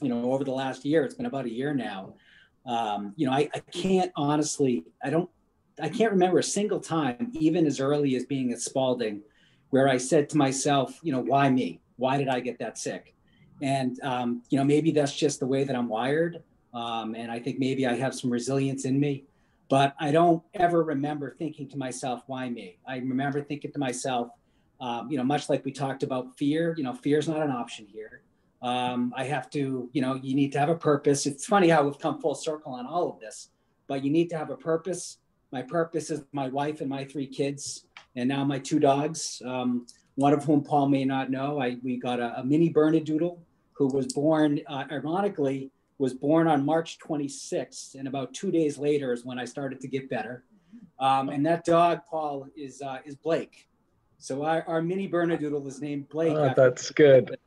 you know, over the last year, it's been about a year now. Um, you know, I, I can't honestly, I don't, I can't remember a single time, even as early as being at Spaulding, where I said to myself, you know, why me? Why did I get that sick? And, um, you know, maybe that's just the way that I'm wired. Um, and I think maybe I have some resilience in me, but I don't ever remember thinking to myself, why me? I remember thinking to myself, um, you know, much like we talked about fear, you know, fear is not an option here. Um, I have to, you know, you need to have a purpose. It's funny how we've come full circle on all of this, but you need to have a purpose. My purpose is my wife and my three kids, and now my two dogs. Um, one of whom Paul may not know. I we got a, a mini Bernedoodle who was born, uh, ironically, was born on March 26th, and about two days later is when I started to get better. Um, and that dog, Paul, is uh, is Blake. So our, our mini Bernedoodle is named Blake. Oh, that's good.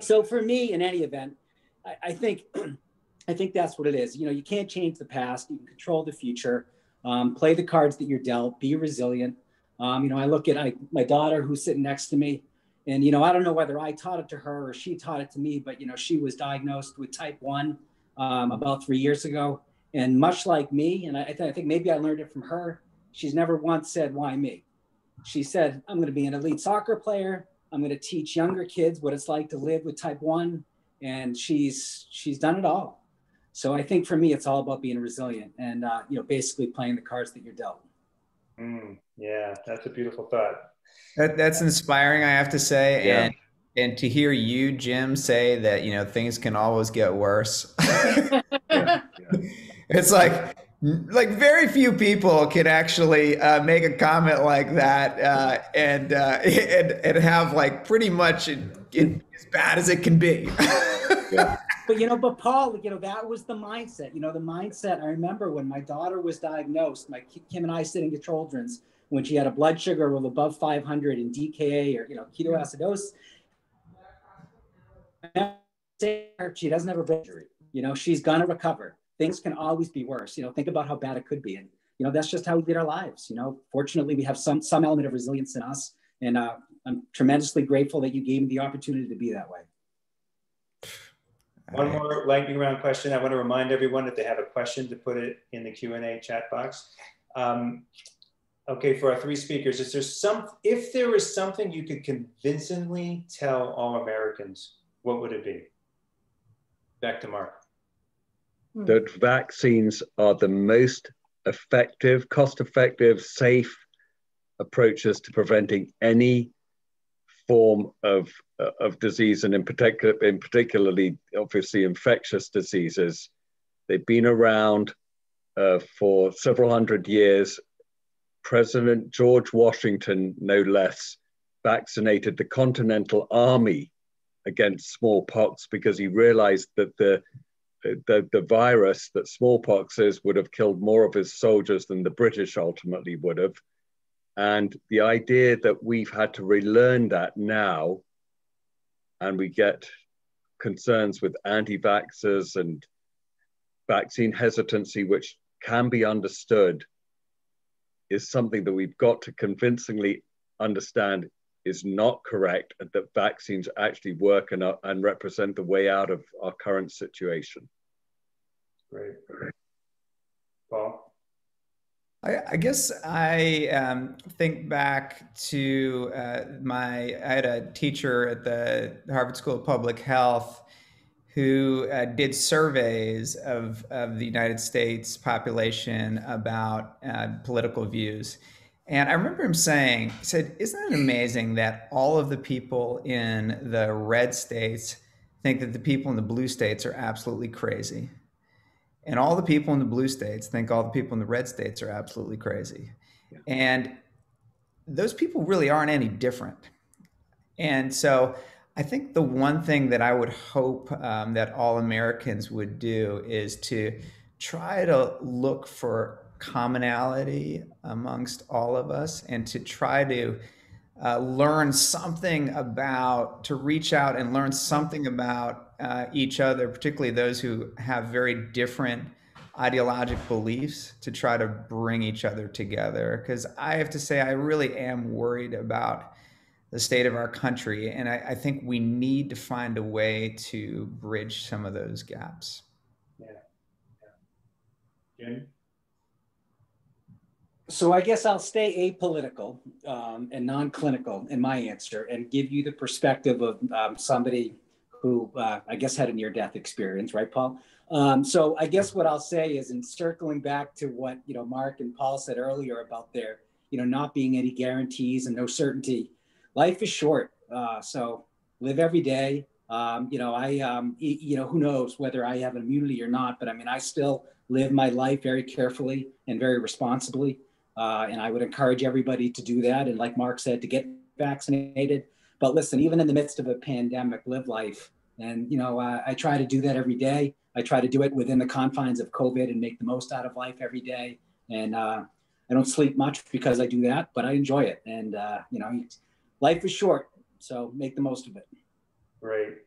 So for me, in any event, I, I think (clears throat) I think that's what it is. You know, you can't change the past. You can control the future. Um, play the cards that you're dealt. Be resilient. Um, you know, I look at I, my daughter who's sitting next to me, and you know, I don't know whether I taught it to her or she taught it to me, but you know, she was diagnosed with type one um, about three years ago, and much like me, and I, th- I think maybe I learned it from her. She's never once said, "Why me?" She said, "I'm going to be an elite soccer player. I'm going to teach younger kids what it's like to live with type one, and she's she's done it all. So I think for me, it's all about being resilient and uh, you know basically playing the cards that you're dealt. Mm, yeah, that's a beautiful thought. That, that's inspiring, I have to say, yeah. and and to hear you, Jim, say that you know things can always get worse. (laughs) yeah, yeah. (laughs) It's like like very few people can actually uh, make a comment like that uh, and, uh, (laughs) and and have like pretty much it, it, as bad as it can be. (laughs) But you know, but Paul, you know, that was the mindset. You know, the mindset. I remember when my daughter was diagnosed, my Kim and I sitting at Children's when she had a blood sugar of above 500 and DKA or you know ketoacidosis. She doesn't have a brain injury. You know, she's gonna recover things can always be worse. You know, think about how bad it could be. And, you know, that's just how we lead our lives. You know, fortunately, we have some, some element of resilience in us. And uh, I'm tremendously grateful that you gave me the opportunity to be that way. One more lightning round question. I want to remind everyone if they have a question to put it in the Q&A chat box. Um, okay, for our three speakers, is there some, if there is something you could convincingly tell all Americans, what would it be? Back to Mark. Hmm. that vaccines are the most effective, cost effective, safe approaches to preventing any form of, uh, of disease, and in particular, in particularly, obviously, infectious diseases. They've been around uh, for several hundred years. President George Washington, no less, vaccinated the Continental Army against smallpox because he realized that the the, the virus that smallpox is would have killed more of his soldiers than the British ultimately would have. And the idea that we've had to relearn that now, and we get concerns with anti vaxxers and vaccine hesitancy, which can be understood, is something that we've got to convincingly understand is not correct and that vaccines actually work and, and represent the way out of our current situation. Great. Paul? I, I guess I um, think back to uh, my, I had a teacher at the Harvard School of Public Health who uh, did surveys of, of the United States population about uh, political views. And I remember him saying, he said, Isn't it amazing that all of the people in the red states think that the people in the blue states are absolutely crazy? And all the people in the blue states think all the people in the red states are absolutely crazy. Yeah. And those people really aren't any different. And so I think the one thing that I would hope um, that all Americans would do is to try to look for commonality amongst all of us and to try to uh, learn something about, to reach out and learn something about uh, each other, particularly those who have very different ideologic beliefs, to try to bring each other together. Because I have to say, I really am worried about the state of our country. And I, I think we need to find a way to bridge some of those gaps. Yeah. yeah. Jim? So I guess I'll stay apolitical um, and non-clinical in my answer and give you the perspective of um, somebody who uh, I guess had a near-death experience, right, Paul? Um, so I guess what I'll say is, in circling back to what you know Mark and Paul said earlier about there, you know, not being any guarantees and no certainty. Life is short, uh, so live every day. Um, you know, I, um, you know, who knows whether I have immunity or not, but I mean, I still live my life very carefully and very responsibly. Uh, and I would encourage everybody to do that. And like Mark said, to get vaccinated. But listen, even in the midst of a pandemic, live life. And, you know, uh, I try to do that every day. I try to do it within the confines of COVID and make the most out of life every day. And uh, I don't sleep much because I do that, but I enjoy it. And, uh, you know, life is short, so make the most of it. Great.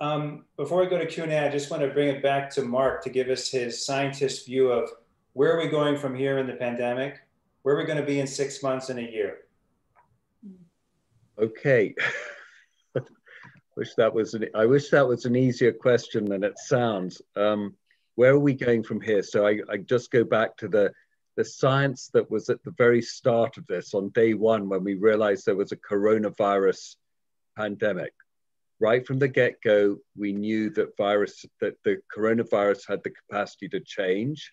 Um, before we go to Q&A, I just want to bring it back to Mark to give us his scientist view of where are we going from here in the pandemic? Where are we going to be in six months and a year? Okay. (laughs) wish that was an, I wish that was an easier question than it sounds. Um, where are we going from here? So I, I just go back to the the science that was at the very start of this on day one when we realized there was a coronavirus pandemic. Right from the get-go, we knew that virus that the coronavirus had the capacity to change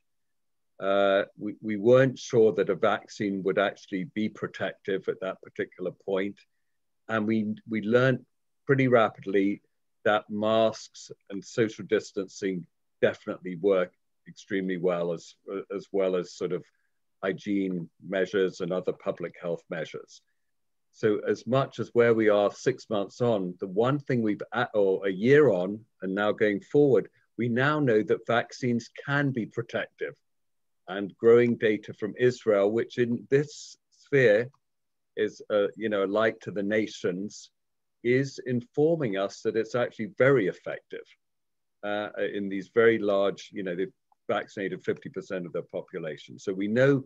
uh, we, we weren't sure that a vaccine would actually be protective at that particular point. And we, we learned pretty rapidly that masks and social distancing definitely work extremely well, as, as well as sort of hygiene measures and other public health measures. So as much as where we are six months on, the one thing we've, at, or a year on, and now going forward, we now know that vaccines can be protective and growing data from Israel, which in this sphere is, a, you know, a light to the nations, is informing us that it's actually very effective uh, in these very large, you know, they've vaccinated 50% of their population. So we know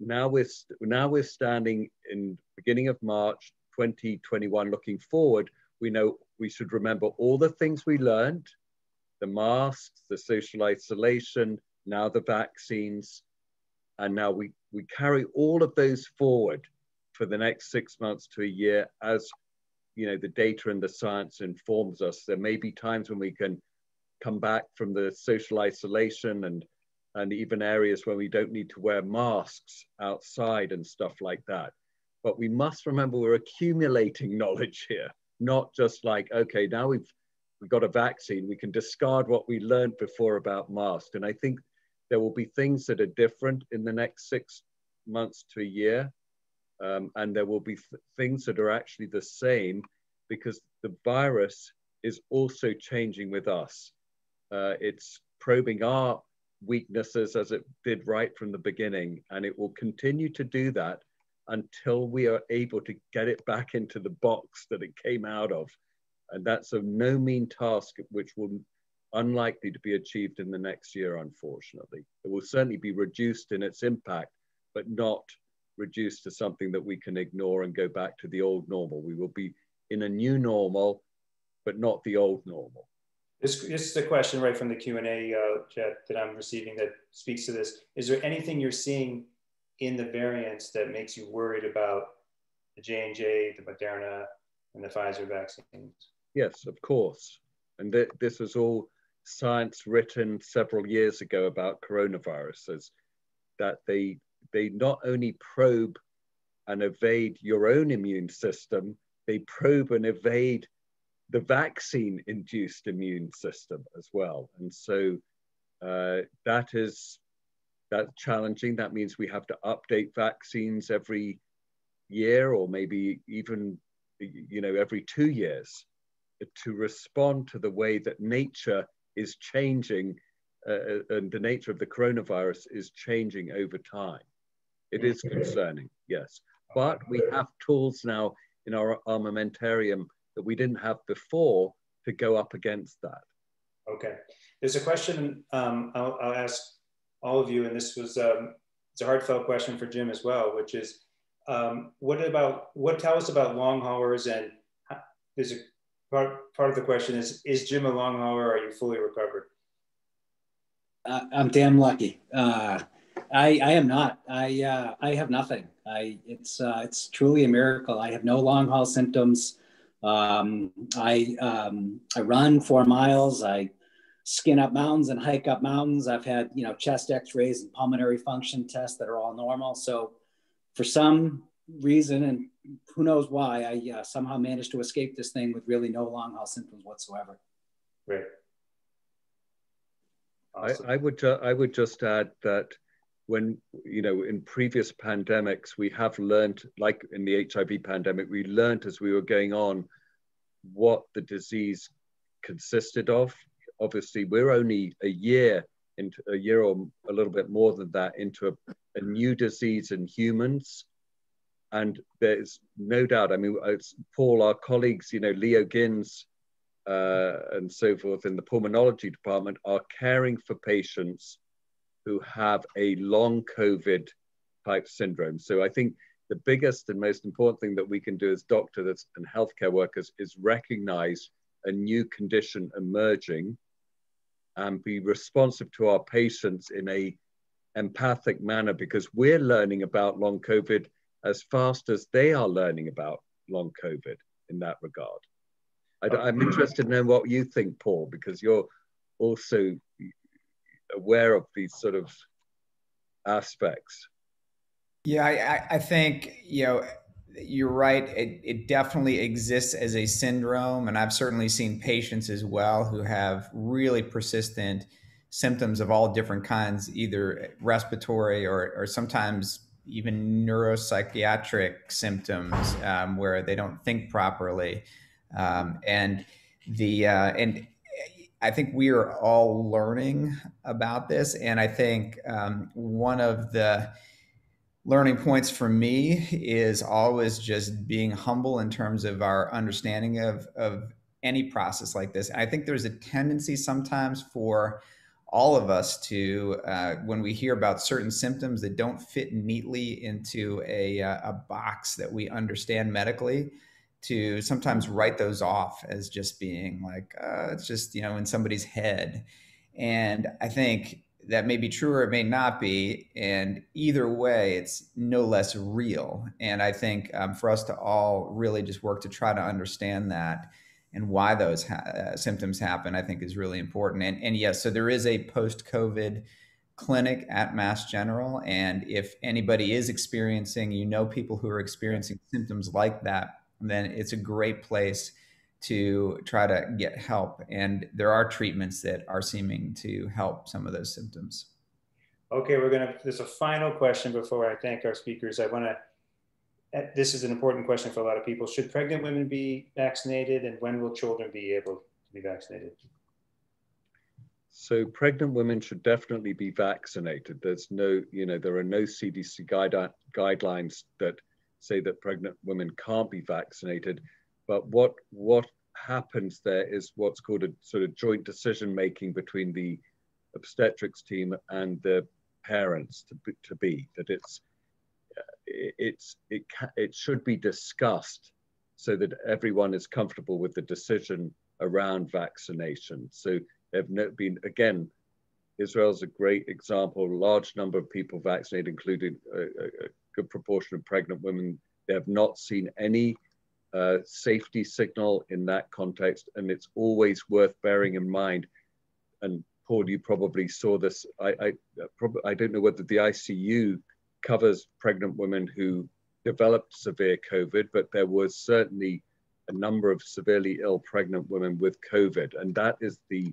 now we're, now we're standing in beginning of March 2021, looking forward, we know we should remember all the things we learned, the masks, the social isolation, now the vaccines, and now we, we carry all of those forward for the next six months to a year as you know the data and the science informs us. There may be times when we can come back from the social isolation and and even areas where we don't need to wear masks outside and stuff like that. But we must remember we're accumulating (laughs) knowledge here, not just like, okay, now we've, we've got a vaccine, we can discard what we learned before about masks. And I think there will be things that are different in the next six months to a year. Um, and there will be th things that are actually the same because the virus is also changing with us. Uh, it's probing our weaknesses as it did right from the beginning, and it will continue to do that until we are able to get it back into the box that it came out of. And that's a no mean task, which will unlikely to be achieved in the next year, unfortunately. It will certainly be reduced in its impact, but not reduced to something that we can ignore and go back to the old normal. We will be in a new normal, but not the old normal. This, this is a question right from the Q&A uh, chat that I'm receiving that speaks to this. Is there anything you're seeing in the variants that makes you worried about the J&J, the Moderna, and the Pfizer vaccines? Yes, of course. And th this is all science written several years ago about coronaviruses that they they not only probe and evade your own immune system, they probe and evade the vaccine induced immune system as well. And so Uh, that is that's challenging. That means we have to update vaccines every year or maybe even you know every two years to respond to the way that nature is changing uh, uh, and the nature of the coronavirus is changing over time. It is concerning, yes. But we have tools now in our armamentarium that we didn't have before to go up against that. Okay. There's a question um, I'll, I'll, ask all of you, and this was um, it's a heartfelt question for Jim as well, which is um, what about what tell us about long haulers and there's a part, part of the question is is Jim a long hauler? Are you fully recovered? Uh, I'm damn lucky. Uh, I, I am not. I uh, I have nothing. I it's uh, it's truly a miracle. I have no long haul symptoms. Um, I um, I run four miles. I skin up mountains and hike up mountains. I've had you know chest X-rays and pulmonary function tests that are all normal. So for some reason, and who knows why, I uh, somehow managed to escape this thing with really no long haul symptoms whatsoever. Right. Awesome. I, I, would uh, I would just add that when you know in previous pandemics we have learned like in the hiv pandemic we learned as we were going on what the disease consisted of obviously we're only a year into a year or a little bit more than that into a, a new disease in humans and there's no doubt i mean paul our colleagues you know Leo Ginns uh, and so forth in the pulmonology department are caring for patients who have a long COVID type syndrome. So I think the biggest and most important thing that we can do as doctors and healthcare workers is recognize a new condition emerging and be responsive to our patients in a empathic manner because we're learning about long COVID as fast as they are learning about long COVID in that regard. I, am interested in knowing what you think, Paul, because you're also aware of these sort of aspects. Yeah, I, I think, you know, you're right. It, it definitely exists as a syndrome. And I've certainly seen patients as well who have really persistent symptoms of all different kinds, either respiratory or, or sometimes even neuropsychiatric symptoms um, where they don't think properly. Um, and the uh, and I think we are all learning about this, and I think um, one of the learning points for me is always just being humble in terms of our understanding of of any process like this. I think there's a tendency sometimes for all of us to, uh, when we hear about certain symptoms that don't fit neatly into a, uh, a box that we understand medically, to sometimes write those off as just being like uh, it's just you know in somebody's head. And i think that may be true or it may not be and either way it's no less real. And i think um, for us to all really just work to try to understand that and why those ha- uh, symptoms happen i think is really important and, and yes so there is a post-covid clinic at mass general and if anybody is experiencing you know people who are experiencing symptoms like that then it's a great place to try to get help. And there are treatments that are seeming to help some of those symptoms. Okay, we're gonna, there's a final question before I thank our speakers. I wanna, eh, Uh, this is an important question for a lot of people. Should pregnant women be vaccinated and when will children be able to be vaccinated? So pregnant women should definitely be vaccinated. There's no, you know, there are no CDC guide, guidelines that say that pregnant women can't be vaccinated. But what what happens there is what's called a sort of joint decision making between the obstetrics team and the parents to be, to be that it's it's it it should be discussed so that everyone is comfortable with the decision around vaccination. So they've been again. Israel's a great example. Large number of people vaccinated, including a, a, good proportion of pregnant women. They have not seen any uh, safety signal in that context. And it's always worth bearing in mind. And Paul, you probably saw this. I, I, I don't know whether the ICU covers pregnant women who developed severe COVID, but there was certainly a number of severely ill pregnant women with COVID. And that is the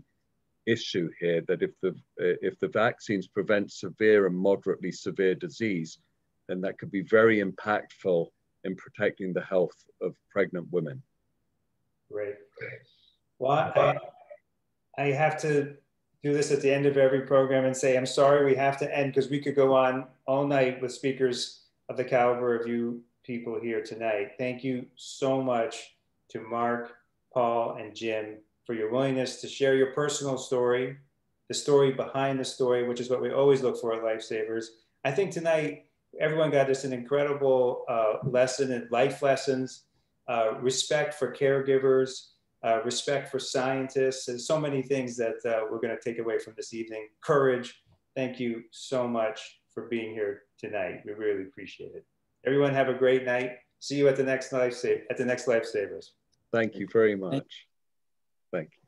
issue here that if the if the vaccines prevent severe and moderately severe disease, then that could be very impactful in protecting the health of pregnant women. Great. Well, I, I have to do this at the end of every program and say, I'm sorry, we have to end because we could go on all night with speakers of the caliber of you people here tonight. Thank you so much to Mark, Paul, and Jim for your willingness to share your personal story, the story behind the story, which is what we always look for at Lifesavers. I think tonight everyone got just an incredible uh, lesson in life lessons, uh, respect for caregivers, uh, respect for scientists, and so many things that uh, we're going to take away from this evening. Courage. Thank you so much for being here tonight. We really appreciate it. Everyone have a great night. See you at the next life save at the next lifesavers. Thank you very much. Thank you.